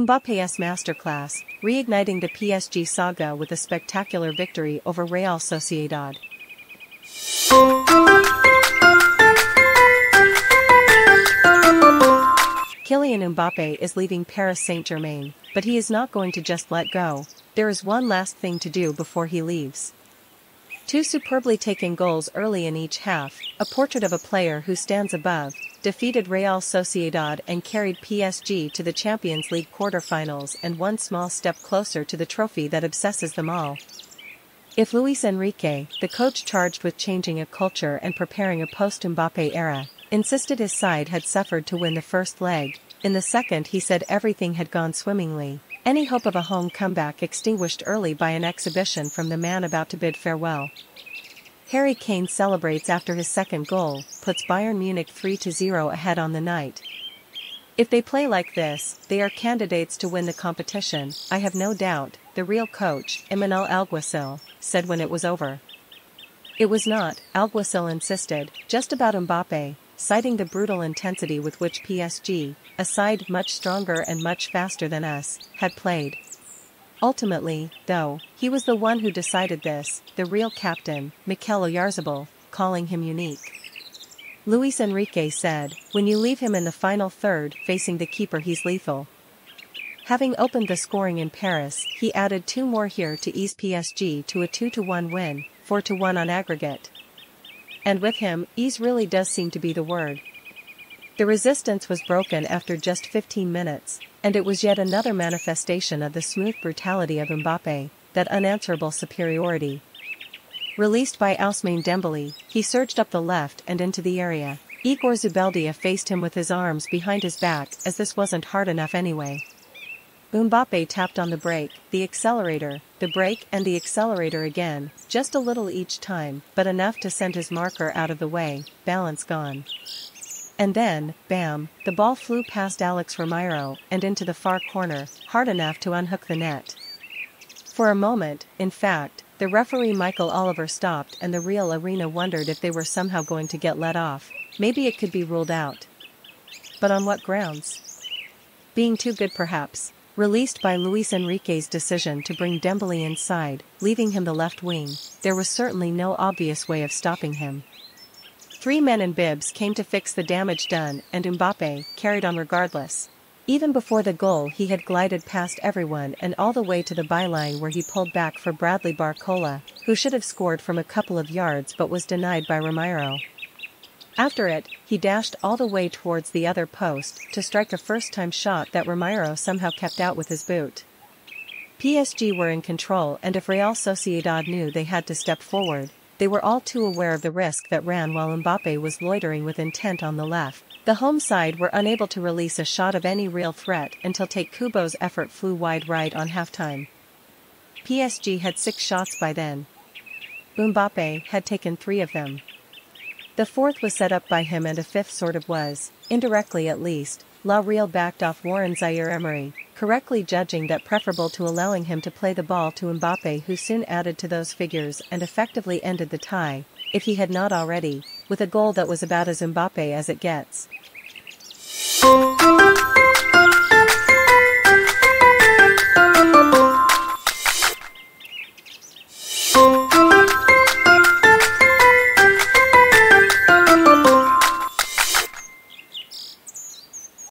Mbappe's masterclass, reigniting the PSG saga with a spectacular victory over Real Sociedad. Kylian Mbappe is leaving Paris Saint-Germain, but he is not going to just let go, there is one last thing to do before he leaves. Two superbly taken goals early in each half, a portrait of a player who stands above, defeated Real Sociedad and carried PSG to the Champions League quarter-finals and one small step closer to the trophy that obsesses them all. If Luis Enrique, the coach charged with changing a culture and preparing a post-Mbappe era, insisted his side had suffered to win the first leg, in the second he said everything had gone swimmingly, any hope of a home comeback extinguished early by an exhibition from the man about to bid farewell. Harry Kane celebrates after his second goal, puts Bayern Munich 3-0 ahead on the night. If they play like this, they are candidates to win the competition, I have no doubt, the real coach, Imanol Alguacil, said when it was over. It was not, Alguacil insisted, just about Mbappe, citing the brutal intensity with which PSG, a side much stronger and much faster than us, had played. Ultimately, though, he was the one who decided this, the real captain, Mikel Oyarzabal, calling him unique. Luis Enrique said, when you leave him in the final third facing the keeper he's lethal. Having opened the scoring in Paris, he added two more here to ease PSG to a 2-1 win, 4-1 on aggregate. And with him, ease really does seem to be the word. The resistance was broken after just 15 minutes, and it was yet another manifestation of the smooth brutality of Mbappe, that unanswerable superiority. Released by Ousmane Dembele, he surged up the left and into the area. Igor Zubeldia faced him with his arms behind his back as this wasn't hard enough anyway. Mbappe tapped on the brake, the accelerator, the brake and the accelerator again, just a little each time, but enough to send his marker out of the way, balance gone. And then, bam, the ball flew past Alex Remiro and into the far corner, hard enough to unhook the net. For a moment, in fact, the referee Michael Oliver stopped and the Reale Arena wondered if they were somehow going to get let off, maybe it could be ruled out. But on what grounds? Being too good perhaps, Released by Luis Enrique's decision to bring Dembele inside, leaving him the left wing, there was certainly no obvious way of stopping him. Three men in bibs came to fix the damage done and Mbappe carried on regardless. Even before the goal he had glided past everyone and all the way to the byline where he pulled back for Bradley Barcola, who should have scored from a couple of yards but was denied by Remiro. After it, he dashed all the way towards the other post to strike a first-time shot that Remiro somehow kept out with his boot. PSG were in control and if Real Sociedad knew they had to step forward, they were all too aware of the risk that ran while Mbappe was loitering with intent on the left. The home side were unable to release a shot of any real threat until Take Kubo's effort flew wide right on halftime. PSG had six shots by then. Mbappe had taken three of them. The fourth was set up by him and a fifth sort of was, indirectly at least, La Real backed off Warren Zaïre-Emery, correctly judging that preferable to allowing him to play the ball to Mbappe who soon added to those figures and effectively ended the tie, if he had not already, with a goal that was about as Mbappe as it gets.